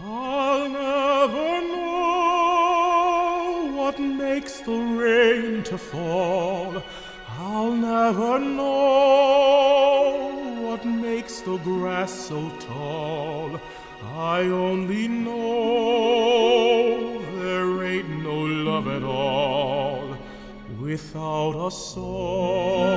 I'll never know what makes the rain to fall. I'll never know what makes the grass so tall. I only know there ain't no love at all without a soul.